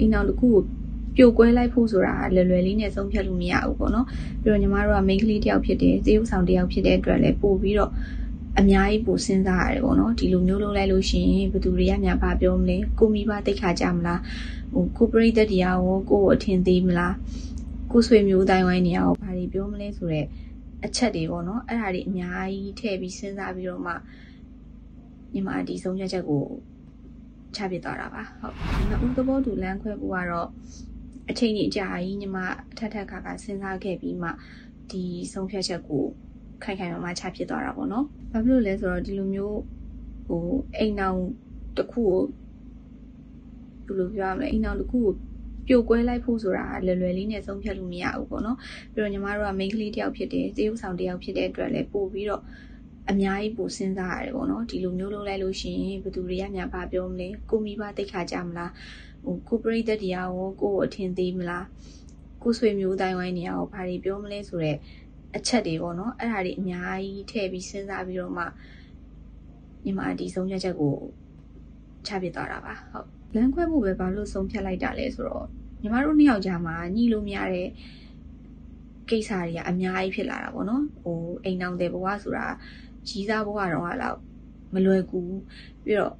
အိမ်နောက်တစ်ခုကို ပြိုကွဲလိုက်ဖို့ဆိုတာလွယ်လွယ်လေးနဲ့ ဆုံးဖြတ်လို့ မရဘူးပေါ့နော် ပြီးတော့ ညီမတို့က main ကလေးတယောက်ဖြစ်တယ်သေယုပ်ဆောင်တယောက် ဖြစ်တဲ့အတွက်လည်း ပို့ပြီးတော့ အများကြီး ပိုစဉ်းစားရတယ်ပေါ့နော် ဒီလိုမျိုး လုပ်လိုက်လို့ရှိရင် ဘယ်သူတွေကများ ဘာပြောမလဲ ကိုမိဘတိတ်ခါကြမလားဟိုကိုပရိသတ်တရားရောကို အထင်သေးမလား ကိုဆွေမျိုးတိုင်းဝိုင်းနေရော ဘာတွေပြောမလဲဆိုတော့အချက်တွေပေါ့နော် အဲ့ဒါတွေ အများကြီး ထည့်ပြီး စဉ်းစားပြီးတော့မှ ညီမ ဒီဆုံးဖြတ်ချက်ကို ချပြသွားတာပါဟုတ်နောက်ဦးသဘောတူလမ်းခွဲဖို့ကတော့အချိန်ကြီးအကြာကြီးညီမအထက်ထက်ခါခါစဉ်းစားခဲ့ပြီးမှဒီဆုံးဖြတ်ချက်ကိုခိုင်ခိုင်မာမာချဖြစ်သွားတာပေါ့နော်ဘာဖြစ်လို့လဲဆိုတော့ဒီလိုမျိုးဟိုအိမ်အောင်တစ်ခုကိုဘယ်လိုပြောရမလဲအိမ်အောင်တစ်ခုကိုပြိုကွဲလိုက်ဖို့ဆိုတာလွယ်လွယ်လေးနဲ့ဆုံးဖြတ်လို့မရဘူးပေါ့နော်ပြီးတော့ညီမတို့က main ကလေးတယောက်ဖြစ်တယ်သေယုပ်ဆောင်တယောက်ဖြစ်တဲ့အတွက်လည်းပို့ပြီးတော့ အများကြီးပိုစဉ်းစားရတယ်ပေါ့နော်ဒီလိုမျိုးလုပ်လိုက်လို့ရှိရင်ဘယ်သူတွေကများဘာပြောမလဲကိုမိဘတိတ်ခါကြမလားဟိုကိုပရိသတ်တရားရောကိုအထင်သေးမလားကိုဆွေမျိုးတိုင်းဝိုင်းနေရောဘာတွေပြောမလဲဆိုတော့အချက်တွေပေါ့နော်အဲ့ဒါတွေအများကြီးထည့်ပြီးစဉ်းစားပြီးတော့မှညီမဒီဆုံးဖြတ်ချက်ကိုချပြသွားတာပါဟုတ်လမ်းခွဲမှုပဲဘာလို့ဆုံးဖြတ်လိုက်တာလဲဆိုတော့ညီမတို့နှစ်ယောက်ကြားမှာညှိလို့မရတဲ့ကိစ္စတွေကအများကြီးဖြစ်လာတာပေါ့နော်ဟိုအိမ်အောင်တဲ့ဘဝဆိုတာ ကြီးစားဘဝတော့ကတော့မလွယ်ကူပြီးတော့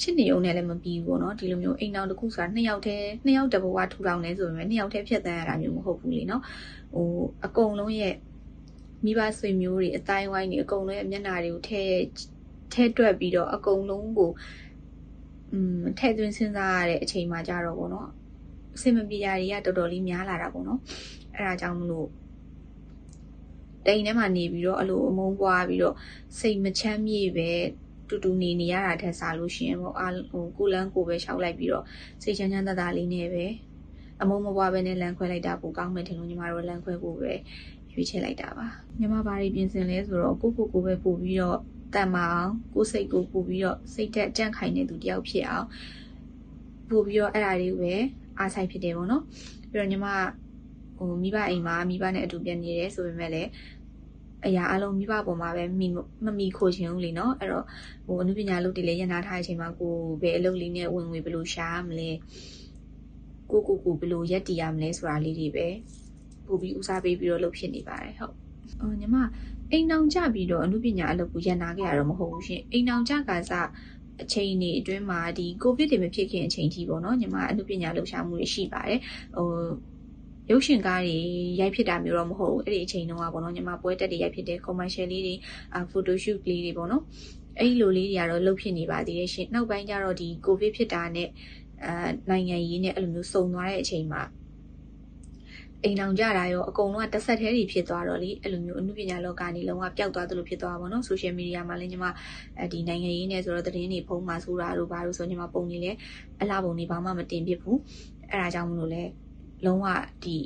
ချစ်နေုံနဲ့လည်းမပြီးဘူးပေါ့နော်ဒီလိုမျိုးအိမ်အောင်တစ်ခုဆိုတာနှစ်ယောက်တည်းနှစ်ယောက်တဘဝထူထောင်နေဆိုပေမဲ့နှစ်ယောက်တည်းဖြတ်သန်းရတာမျိုးမဟုတ်ဘူးလေနော်ဟိုအကုန်လုံးရဲ့မိဘဆွေမျိုးတွေအတိုင်းဝိုင်းတွေအကုန်လုံးရဲ့မျက်နှာတွေကိုထဲထဲတွက်ပြီးတော့အကုန်လုံးကိုอืมထဲသွင်းစဉ်းစားရတဲ့အချိန်မှကြတော့ပေါ့နော်အစင်မပြေရာတွေကတော်တော်လေးများလာတာပေါ့နော်အဲ့ဒါကြောင့်မလို့ တိမ်ထဲမှာနေပြီးတော့အလိုအမုန်းပွားပြီးတော့စိတ်မချမ်းမြေ့ပဲတူတူနေနေရတာထက်စားလို့ရှိရင်ပေါ့အာဟိုကိုလန်းကိုပဲရှောက်လိုက်ပြီးတော့စိတ်ချမ်းချမ်းသာသာလေးနဲ့ပဲအမုန်းမပွားပဲနဲ့လမ်းခွဲလိုက်တာပိုကောင်းမယ်ထင်လို့ညီမတို့လမ်းခွဲဖို့ပဲရွေးချယ်လိုက်တာပါညီမဘာတွေပြင်ဆင်လဲဆိုတော့ကိုကိုကိုပဲပို့ပြီးတော့တန်မာအောင်ကိုစိတ်ကိုပို့ပြီးတော့စိတ်သက်ကြန့်ခိုင်နေသူတယောက်ဖြစ်အောင်ပို့ပြီးတော့အဲ့ဒါလေးကိုပဲအားဆိုင်ဖြစ်တယ်ပေါ့နော်ပြီးတော့ညီမ ဟိုမိဘအိမ်မှာမိဘနဲ့အတူပြန်နေတယ်ဆိုပေမဲ့လည်းအရာအလုံးမိဘပေါ်မှာပဲမိမမီခိုချင်ဘူးလေနော်အဲ့တော့ဟိုအနုပညာလုပ်တည်လေရနာထားတဲ့အချိန်မှာကိုဘယ်အလုပ်လေးနဲ့ဝင်ဝင်ဘယ်လိုရှာမလဲကိုကိုကိုဘယ်လိုရက်တည်ရမလဲဆိုတာလေးတွေပဲပို့ပြီးဦးစားပေးပြီးတော့လုပ်ဖြစ်နေပါတယ်ဟုတ်အော်ညီမအိမ်နောင်ကြပြီးတော့အနုပညာအလုပ်ကိုရန်နာခဲ့ရတော့မဟုတ်ဘူးရှင်အိမ်နောင်ကြကစားအချိန်နေအတွင်းမှာဒီကိုဗစ်တွေမဖြစ်ခင်အချိန်ကြီးပေါ့နော်ညီမအနုပညာလှူရှာမှုတွေရှိပါတယ်ဟို ရုပ်ရှင်ကားတွေရိုက်ဖြစ်တာမျိုးတော့မဟုတ်ဘူးအဲ့ဒီအချိန်တုန်းကပေါ့နော်ညီမပွဲတက်တွေရိုက်ဖြစ်တဲ့ commercial လေးတွေအာ photo shoot လေးတွေပေါ့နော်အဲ့လိုလေးတွေကတော့လုပ်ဖြစ်နေပါသေးတယ်ရှင်နောက်ပိုင်းကျတော့ဒီ covid ဖြစ်တာနဲ့အာနိုင်ငံရေးနဲ့အဲ့လိုမျိုးစုံသွားတဲ့အချိန်မှာအိမ်လောင်ကြတာရောအကုန်လုံးကတစ်ဆက်တည်းတွေဖြစ်သွားတော့လေအဲ့လိုမျိုးအမှုပညာလောကနေလုံးဝပျောက်သွားသလိုဖြစ်သွားပါတော့ဆိုရှယ်မီဒီယာမှာလည်းညီမအဲဒီနိုင်ငံရေးနဲ့ဆိုတော့သတင်းတွေဖုံးမှာဆိုတာတို့ဘာလို့ဆိုညီမပုံနေလဲအလားပုံနေဘာမှမတင်ပြဘူးအဲ့ဒါကြောင့်မလို့လဲ လုံးဝဒီ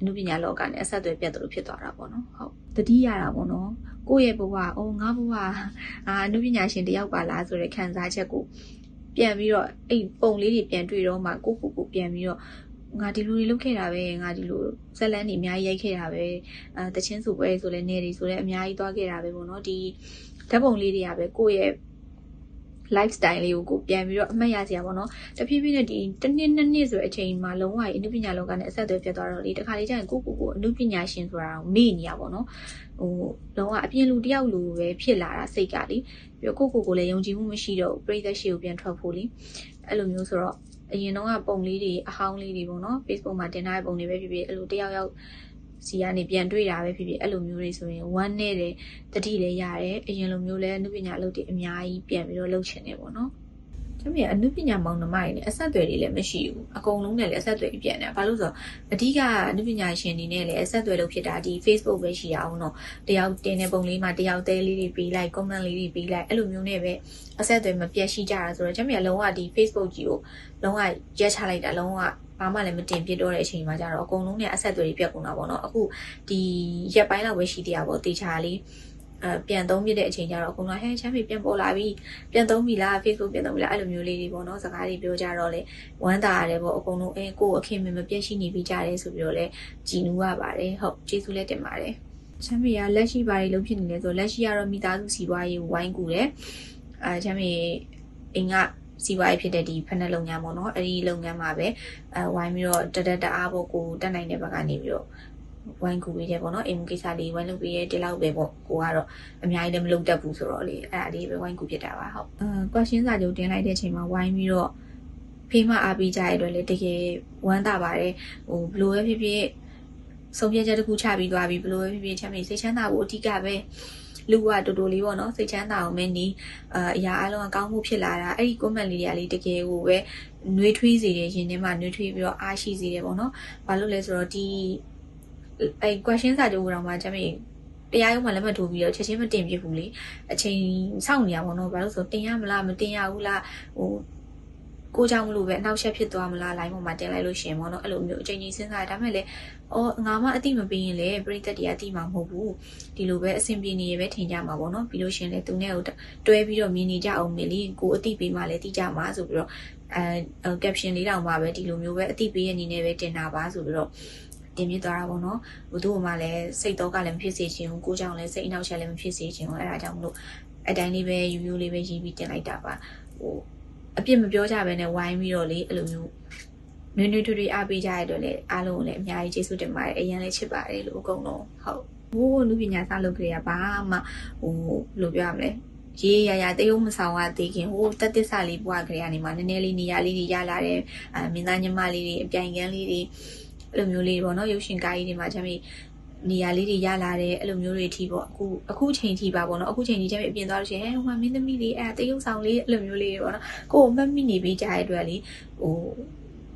အမှုပညာလောကနဲ့အဆက်အသွယ်ပြတ်သလိုဖြစ်သွားတာပေါ့နော်ဟုတ်တတိရတာပေါ့နော်ကိုယ့်ရဲ့ဘဝအိုးငါဘဝအာအမှုပညာရှင်တယောက်ပါလားဆိုတဲ့ခံစားချက်ကိုပြန်ပြီးတော့အဲ့ပုံလေးတွေပြန်တွေ့တော့မှကိုကိုကိုပြန်ပြီးတော့ငါဒီလိုတွေလုပ်ခဲ့တာပဲငါဒီလိုဇက်လန်းတွေအများကြီးရိုက်ခဲ့တာပဲအဲတချင်းစုပွဲဆိုလဲနေတွေဆိုလဲအများကြီးသွားခဲ့တာပဲပေါ့နော်ဒီဓာတ်ပုံလေးတွေကပဲကိုယ့်ရဲ့ lifestyle လေးကိုကိုပြန်ပြီးတော့အမှတ်ရစရာပေါ့နော်တဖြည်းဖြည်းနဲ့ဒီတစ်နှစ်နှစ်နှစ်ဆိုတဲ့အချိန်မှာလုံးဝအနုပညာလောကနဲ့အဆက်အသွယ်ပြတ်သွားတော့လေတခါလေးကျရင်ကိုကိုကိုအနုပညာရှင်ဆိုတာကိုမေ့နေရပါတော့ဟိုလုံးဝအပြင်လူတယောက်လူပဲဖြစ်လာတာစိတ်ကလေပြီးတော့ကိုကိုကိုလည်းယုံကြည်မှုမရှိတော့ဘူးပြိသက်ရှိကိုပြန်ထွက်ဖို့လေအဲ့လိုမျိုးဆိုတော့အရင်တော့ကပုံလေးတွေအဟောင်းလေးတွေပေါ့နော် Facebook မှာတင်ထားတဲ့ပုံတွေပဲဖြစ်ဖြစ်အဲ့လိုတယောက်ယောက် စီကနေပြန်တွေ့တာပဲဖြစ်ဖြစ်အဲ့လိုမျိုးတွေဆိုရင်ဝမ်းနဲ့တယ်တတိလည်းရတယ်အရင်လိုမျိုးလဲအနုပညာလုပ်တွေအများကြီးပြန်ပြီးတော့လုပ်ချင်တယ်ပေါ့နော်ကျမအနုပညာမောင်နှမတွေနဲ့အဆက်အသွယ်တွေလည်းမရှိဘူးအကုန်လုံးနဲ့လည်းအဆက်အသွယ်ပြန်တယ်ဘာလို့ဆိုတော့အဓိကအနုပညာရှင်တွေနဲ့လည်းအဆက်အသွယ်လုပ်ဖြစ်တာဒီ Facebook ပဲရှိအောင်တော့တယောက်တင်တဲ့ပုံလေးမှာတယောက်သေးလေးတွေပေးလိုက် comment လေးတွေပေးလိုက်အဲ့လိုမျိုးနဲ့ပဲအဆက်အသွယ်မပြတ်ရှိကြတာဆိုတော့ကျမကလုံးဝဒီ Facebook ကြီးကိုလုံးဝရက်ချလိုက်တာလုံးဝ ဘာမှလည်းမတင်ပြတော့တဲ့အချိန်မှာကျတော့အကုန်လုံးနဲ့အဆက်အသွယ်တွေပြတ်ကုန်တာပေါ့နော်အခုဒီရက်ပိုင်းလောက်ပဲရှိသေးတာပေါ့တေချာလေးအဲပြန်သုံးပြတဲ့အချိန်ကျတော့အကုန်လုံးဟဲချမ်းပြီပြန်ပေါ်လာပြီပြန်သုံးပြီလား Facebook ပြန်သုံးပြီလားအဲ့လိုမျိုးလေးတွေပေါ့နော်စကားတွေပြောကြတော့လေဝမ်းသာရတယ်ပေါ့အကုန်လုံးအဲကိုယ်အခင်းမမပြည့်ရှိနေပြီကြတယ်ဆိုပြီးတော့လေကြည်နူးရပါတယ်ဟုတ်ကျေးဇူးလည်းတင်ပါတယ်ချမ်းမြေကလက်ရှိဘာတွေလုပ်ဖြစ်နေလဲဆိုလက်ရှိကတော့မိသားစုစီပွားရေးဝိုင်းကူတယ်အဲချမ်းမြေအိမ်က စီးပွားရေးဖြစ်တဲ့ဒီဖက်နက်လုပ်ငန်းပေါ့နော်အဲ့ဒီလုပ်ငန်းမှာပဲအဲဝိုင်းပြီးတော့တတက်တအားဖို့ကိုတက်နိုင်တဲ့ဘက်ကနေပြီးတော့ဝိုင်းကူပေးတယ်ပေါ့နော်အိမ်မကိစ္စလေးဝိုင်းလုပ်ပေးရဲ့ဒီလောက်ပဲပေါ့ကိုကတော့အများကြီးလည်းမလုပ်တတ်ဘူးဆိုတော့လေအဲ့ဒါလေးပဲဝိုင်းကူဖြစ်တာပါဟုတ်အဲ question စာချုပ်တင်လိုက်တဲ့အချိန်မှာဝိုင်းပြီးတော့ဖေးမအားပေးကြရတဲ့အတွက်လေတကယ်ဝမ်းသာပါတယ်ဟိုဘလို့ပဲဖြစ်ဖြစ်ဆုံးဖြတ်ချက်တစ်ခုချပြီးသွားပြီဘလို့ပဲဖြစ်ဖြစ်ချမ်းမြေစိတ်ချမ်းသာဖို့အဓိကပဲ လူကတူတူလေးပေါ့နော်စိတ်ချမ်းသာအောင်မင်းဒီအာအရာအလုံးအကောင်းမှုဖြစ်လာတာအဲ့ဒီ comment လေးတွေကလေတကယ်ကိုပဲနှွေးထွေးစေတယ်ရင်ထဲမှာနှွေးထွေးပြီးတော့အားရှိစေတယ်ပေါ့နော်ဘာလို့လဲဆိုတော့ဒီအဲ့ question စာချုပ်ကတော့မှချမ်းမြေတရားရုံးမှာလက်မှတ်ထိုးပြီးတော့ချက်ချင်းမတင်ပြဘူးလေအချိန်စောင့်နေရပါတော့ဘာလို့ဆိုတင်ရမလားမတင်ရဘူးလားဟို ကိုကြောင့်မလို့ပဲအနောက်ရှက်ဖြစ်သွားမလားလိုင်းပေါ်မှာတင်လိုက်လို့ရှင်ပေါ့နော်အဲ့လိုမျိုးအချိန်ကြီးစဉ်းစားဒါပေမဲ့လည်းအော်ငါမအတိမပေးရင်လည်းပြိသက်တွေအတိမှာမဟုတ်ဘူးဒီလိုပဲအဆင်ပြေနေရပဲထင်ကြမှာပေါ့နော်ပြီးလို့ရှင်လည်းသူနဲ့တွဲပြီးတော့မြင်နေကြအောင်မေလီကိုအတိပေးမှလည်းတိကြမှာဆိုပြီးတော့အဲ caption လေးတောင်မှပဲဒီလိုမျိုးပဲအတိပေးရနေနေပဲတင်တာပါဆိုပြီးတော့တင်ပြသွားတာပေါ့နော်ဘုသူ့မှာလည်းစိတ်တော့ကလည်းမဖြစ်စေချင်ဘူးကိုကြောင့်လည်းစိတ်အနှောက်အယှက်လည်းမဖြစ်စေချင်ဘူးအဲ့ဒါကြောင့်မလို့အတိုင်းလေးပဲယူယူလေးပဲရေးပြီးတင်လိုက်တာပါဟို အပြစ်မပြောကြဘဲနဲ့ဝိုင်းပြီးတော့လေအဲ့လိုမျိုးနွေးနွေးထွေးထွေးအားပေးကြရတဲ့အတွက်လည်းအားလုံးကိုလည်းအများကြီးကျေးဇူးတင်ပါတယ်အရင်လည်းချစ်ပါတယ်လို့အကုန်လုံးဟုတ်ဘိုးလူပညာစလုပ်ကြရပါမှဟိုဘယ်လိုပြောရမလဲရေးရရတရုံမဆောင်ရသေးခင်ဟိုတက်တစ္ဆလေးဘွားကြရနေမှာနည်းနည်းလေးနေရာလေးတွေရလာတယ်အမင်းသားညီမလေးတွေအပြိုင်ကန်းလေးတွေအဲ့လိုမျိုးလေးပေါ့နော်ရုပ်ရှင်ကားကြီးတွေမှာချမ်းမြေ နေရာလေးတွေရလာတယ်အဲ့လိုမျိုးတွေအထိပေါ့အခုအခုချိန်ထိပါပေါ့နော်အခုချိန်ထိချမ်းမြေအပြင်သွားလို့ရှိရင်ဟဲ့ဟိုမှာမင်းသမီးလေးအဲ့တရုပ်ဆောင်လေးအဲ့လိုမျိုးလေးတွေပေါ့နော်ကိုယ်မှတ်မိနေပြီးကြားရတဲ့အတွက်လေဟို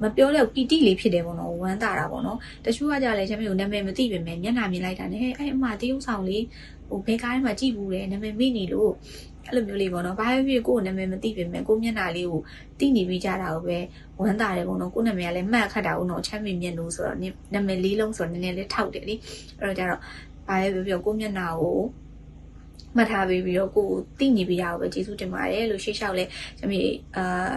မပြောတော့ပီတိလေးဖြစ်တယ်ပေါ့နော်ဝမ်းသာတာပေါ့နော်တချို့ကကြလည်းချမ်းမြေကိုနာမည်မသိပေမဲ့မျက်နှာမြင်လိုက်တာနဲ့အဲ့အမတရုပ်ဆောင်လေးဟိုဘယ်ကားထဲမှာကြည့်ဘူးလေနာမည်မိနေလို့ အဲ့လိုမျိုးလေးပေါ့နော်ဘာဖြစ်ဖြစ်ကိုယ်နာမည်မသိပေမဲ့ကိုမျက်နှာလေးကိုသိနေပြီးကြတာကိုပဲဝမ်းသာတယ်ပေါ့နော်ကိုနာမည်ကလည်းမှတ်ခတ်တာပေါ့နော်ချမ်းမြေမြင်လို့ဆိုတော့နာမည်လေးလုံးဆိုတော့နည်းနည်းလေးထောက်တယ်လေအဲ့တော့ကြတော့ဘာပဲပြောပြောကိုမျက်နှာကိုမှတ်ထားပြီးပြီးတော့ကိုသိနေပြီးရအောင်ပဲကျေးဇူးတင်ပါတယ်လို့ရှေ့လျှောက်လဲချမ်းမြေအာ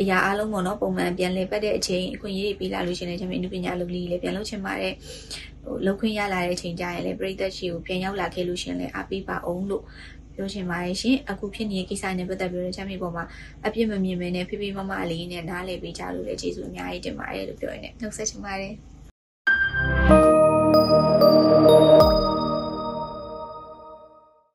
အရာအားလုံးပေါ့နော်ပုံမှန်ပြန်လည်ပတ်တဲ့အချိန်အခွင့်အရေးပေးလာလို့ရှင်လည်းချမ်းမြေအနုပညာလုပ်လေးလည်းပြန်လုပ်ချင်ပါတယ်ဟိုလောက်ခွင့်ရလာတဲ့အချိန်ကျရင်လည်းပြည်သက်ရှိကိုပြန်ရောက်လာခဲ့လို့ရှင်လည်းအားပေးပါအောင်လို့ ပြောချင်ပါတယ်ရှင်အခုဖြစ်နေတဲ့ကိစ္စနဲ့ပတ်သက်ပြီးတော့ချမ်းမြေပေါ်မှာအပြစ်မမြင်မဲနဲ့ဖိဖိမမအလေးနဲ့နားလည်ပေးကြလို့လည်းကျေးဇူးအများကြီးတင်ပါတယ်လို့ပြောရနေနှုတ်ဆက်ချင်ပါတယ်